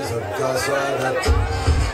is a gaza